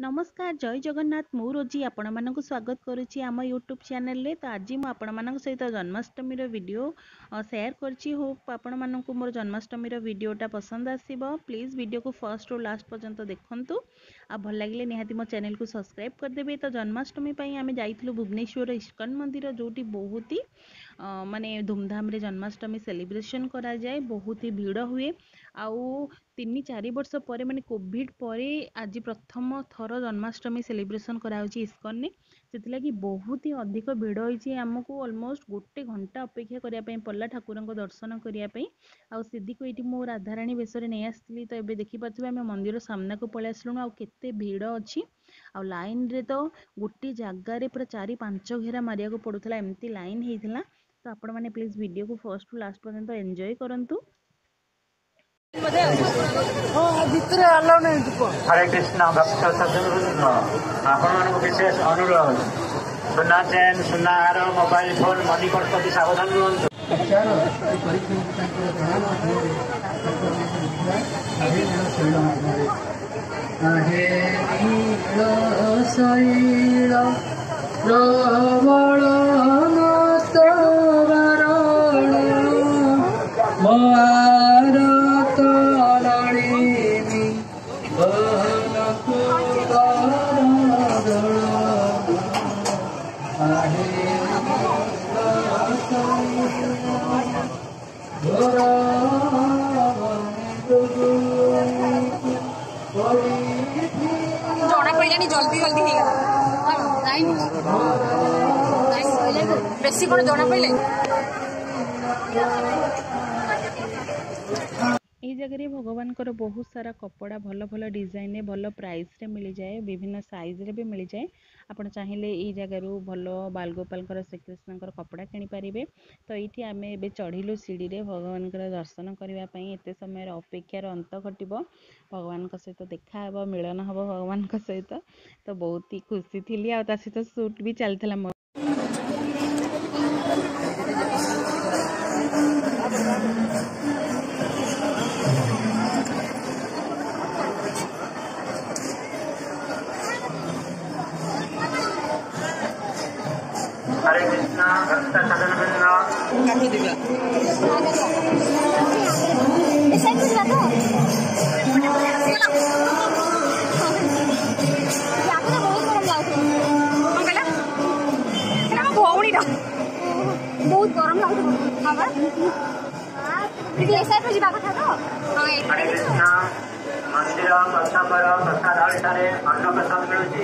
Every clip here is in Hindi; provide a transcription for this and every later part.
नमस्कार जय जगन्नाथ रोजी आपण मान स्वागत करुच्ची आम यूट्यूब चेल रे तो आज मुझे सहित जन्माष्टमी भिडियो सेयार करपर जन्माष्टमी भिडियोटा पसंद आसो प्लीज भिड को फर्स्ट रू लास्ट पर्यटन तो आ भल लगे निहाती मो चेल को सब्सक्राइब करदे तो जन्माष्टमी आम जाइलु भुवनेश्वर इस्कन मंदिर जोटी बहुत ही ମାନେ ଧୁମଧାମରେ ଜନ୍ମାଷ୍ଟମୀ ସେଲିବ୍ରେସନ୍ କରାଯାଏ ବହୁତ ହି ଭିଡ଼ ହୁଏ ଆଉ ତିନି ଚାରି ବର୍ଷ ପରେ ମାନେ କୋଭିଡ଼ ପରେ ଆଜି ପ୍ରଥମ ଥର ଜନ୍ମାଷ୍ଟମୀ ସେଲିବ୍ରେସନ୍ କରାହେଉଛି ଇସ୍କନରେ ସେଥିଲାଗି ବହୁତ ହି ଅଧିକ ଭିଡ଼ ହୋଇଛି ଆମକୁ ଅଲମୋଷ୍ଟ ଗୋଟେ ଘଣ୍ଟା ଅପେକ୍ଷା କରିବା ପାଇଁ ପଡ଼ିଲା ଠାକୁରଙ୍କ ଦର୍ଶନ କରିବା ପାଇଁ ଆଉ ସିଧିକୁ ଏଇଠି ମୁଁ ରାଧାରାଣୀ ବେଶରେ ନେଇ ଆସିଥିଲି ତ ଏବେ ଦେଖିପାରୁଥିବେ ଆମେ ମନ୍ଦିର ସାମ୍ନାକୁ ପଳେଇ ଆସିଲୁଣୁ ଆଉ କେତେ ଭିଡ଼ ଅଛି ଆଉ ଲାଇନ୍ରେ ତ ଗୋଟେ ଜାଗାରେ ପୁରା ଚାରି ପାଞ୍ଚ ଘେରା ମାରିବାକୁ ପଡ଼ୁଥିଲା ଏମିତି ଲାଇନ୍ ହେଇଥିଲା ତ ଆପଣମାନେ ପ୍ଲିଜ୍ ଭିଡ଼ିଓକୁ ଫାର୍ଷ୍ଟରୁ ଲାଷ୍ଟ ପର୍ଯ୍ୟନ୍ତ ଏନ୍ଜୟ କରନ୍ତୁ ଭିତରେ ଆଲାଉ ନାହିଁ ହରେ କୃଷ୍ଣ ଭକ୍ତ ସଦଗୁରୁ ଆପଣମାନଙ୍କୁ ବିଶେଷ ଅନୁରୋଧ ସୁନା ଚେନ୍ ସୁନା ହାର ମୋବାଇଲ ଫୋନ ମନି ପର୍ସ ପ୍ରତି ସାବଧାନ ରୁହନ୍ତୁ হে শৈল প্রবল অনেক পরে জানি জলদি জলদি হয়ে গেল তাই হ্যাঁ, বেশি করে দৌড়া পড়লে ଜାଗାରେ ଭଗବାନଙ୍କର ବହୁତ ସାରା କପଡ଼ା ଭଲ ଭଲ ଡିଜାଇନ୍ରେ ଭଲ ପ୍ରାଇସ୍ରେ ମିଳିଯାଏ ବିଭିନ୍ନ ସାଇଜ୍ରେ ବି ମିଳିଯାଏ ଆପଣ ଚାହିଁଲେ ଏଇ ଜାଗାରୁ ଭଲ ବାଲଗୋପାଳଙ୍କର ଶ୍ରୀକୃଷ୍ଣଙ୍କର କପଡ଼ା କିଣିପାରିବେ ତ ଏଇଠି ଆମେ ଏବେ ଚଢ଼ିଲୁ ସିଡ଼ିରେ ଭଗବାନଙ୍କର ଦର୍ଶନ କରିବା ପାଇଁ ଏତେ ସମୟର ଅପେକ୍ଷାର ଅନ୍ତ ଘଟିବ ଭଗବାନଙ୍କ ସହିତ ଦେଖା ହେବ ମିଳନ ହେବ ଭଗବାନଙ୍କ ସହିତ ତ ବହୁତ ହି ଖୁସି ଥିଲି ଆଉ ତା ସହିତ ସୁଟ୍ ବି ଚାଲିଥିଲା ମୋ হরে কৃষ্ণ ভক্ত সাধন বৃন্দ বহুত গরম লাগছে আবার দিদি এই সাইড যা কথা তো হরে কৃষ্ণ মন্দির প্রথম প্রসাদ আড়িটারে অন্ন প্রসাদ মিলুছি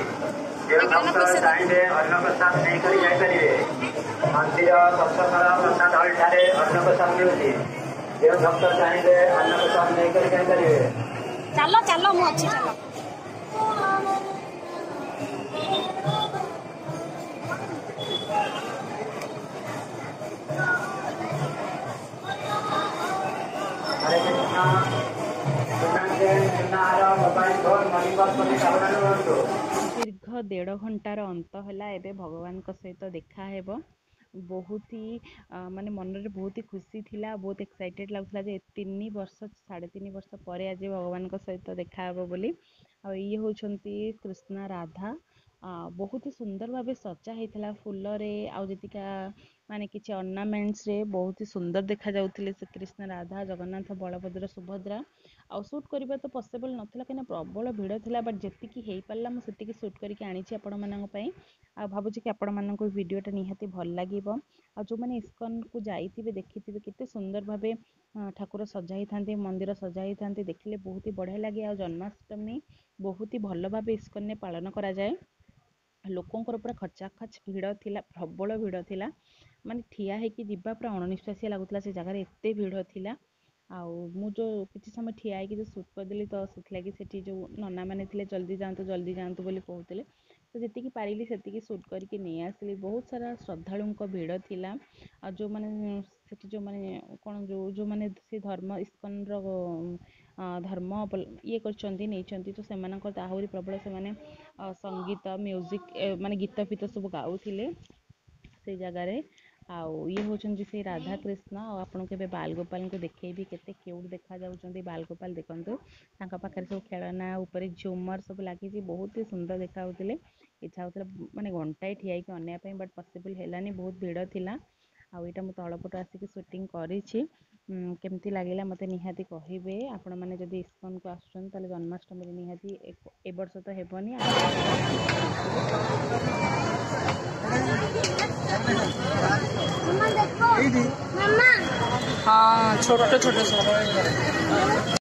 ଚାହିଁଲେ ଅନ୍ନ ପ୍ରସାଦ ନେଇକରି ଯାଇପାରିବେ ମନ୍ଦିର ସପ୍ତକର ପ୍ରସାଦ ହଳିଠାରେ ଅନ୍ନ ପ୍ରସାଦ ମିଳୁଛି ଯେଉଁ ଭକ୍ତ ଚାହିଁଲେ ଅନ୍ନ ପ୍ରସାଦ ନେଇକରି ଯାଇପାରିବେ ଚାଲ ଚାଲ ମୁଁ ଅଛି ଚାଲ মোবাইল ফোন মনি পার্সনে সাবধান করতো ଦେଢ଼ ଘଣ୍ଟାର ଅନ୍ତ ହେଲା ଏବେ ଭଗବାନଙ୍କ ସହିତ ଦେଖା ହେବ ବହୁତ ହି ମାନେ ମନରେ ବହୁତ ହି ଖୁସି ଥିଲା ବହୁତ ଏକ୍ସାଇଟେଡ଼୍ ଲାଗୁଥିଲା ଯେ ତିନି ବର୍ଷ ସାଢ଼େ ତିନି ବର୍ଷ ପରେ ଆଜି ଭଗବାନଙ୍କ ସହିତ ଦେଖା ହେବ ବୋଲି ଆଉ ଇଏ ହେଉଛନ୍ତି କୃଷ୍ଣ ରାଧା ବହୁତ ହି ସୁନ୍ଦର ଭାବେ ସଜା ହେଇଥିଲା ଫୁଲରେ ଆଉ ଯେତିକା माने कि अर्णामेन्ट्स बहुत ही सुंदर देखा जाते कृष्ण राधा जगन्नाथ बलभद्र सुभद्रा आउ सुट करने तो पसिबल ना कहीं प्रबल भिड़ था बट जी हो मुझे सुट करके आनी आपई आबूँ कि आपण भिडटा निहती भल लगे आ जो मैंने इस्कन को जाइए देखी थे के सुंदर भाव ठाकुर सजाई था मंदिर सजाई था देखने बहुत ही बढ़िया लगे आ जन्माष्टमी बहुत ही भल भाव इस्कन ने पालन कराए लोकों पूरा खचाखच भिड़ा प्रबल भिड़ा मानते ठिया होगा पूरा अणनिश्वासिया लगुता से जगह एत भिड़ा आज किसी समय ठिया हो सुट करदे तो से जो नना मैंने जल्दी जातु जल्दी जातु बोली कहते तो जी पारि से सुट करके नहीं आसली बहुत सारा श्रद्धा भिड़ था जो मैंने से जो मैंने कौन जो जो मैंने से धर्म इस्कन रम ये नहीं तो से आहरी प्रबल से मैंने संगीत म्यूजिक मान गीत फीत सब गाँव से जगार ଆଉ ଇଏ ହେଉଛନ୍ତି ସେଇ ରାଧାକ୍ରିଷ୍ଣ ଆଉ ଆପଣ କେବେ ବାଲଗୋପାଳଙ୍କୁ ଦେଖେଇବି କେତେ କ୍ୟୁଟ୍ ଦେଖାଯାଉଛନ୍ତି ବାଲଗୋପାଳ ଦେଖନ୍ତୁ ତାଙ୍କ ପାଖରେ ସବୁ ଖେଳନା ଉପରେ ଝୁମର୍ ସବୁ ଲାଗିଛି ବହୁତ ହି ସୁନ୍ଦର ଦେଖାଯାଉଥିଲେ ଇଚ୍ଛା ହେଉଥିଲା ମାନେ ଘଣ୍ଟାଏ ଠିଆ ହେଇକି ଅନେଇବା ପାଇଁ ବଟ୍ ପସିବୁଲ୍ ହେଲାନି ବହୁତ ଭିଡ଼ ଥିଲା ଆଉ ଏଇଟା ମୁଁ ତଳପଟୁ ଆସିକି ସୁଟିଂ କରିଛି କେମିତି ଲାଗିଲା ମୋତେ ନିହାତି କହିବେ ଆପଣମାନେ ଯଦି ଇସ୍କନକୁ ଆସୁଛନ୍ତି ତାହେଲେ ଜନ୍ମାଷ୍ଟମୀରେ ନିହାତି ଏ ବର୍ଷ ତ ହେବନି हाँ छोटे छोटे से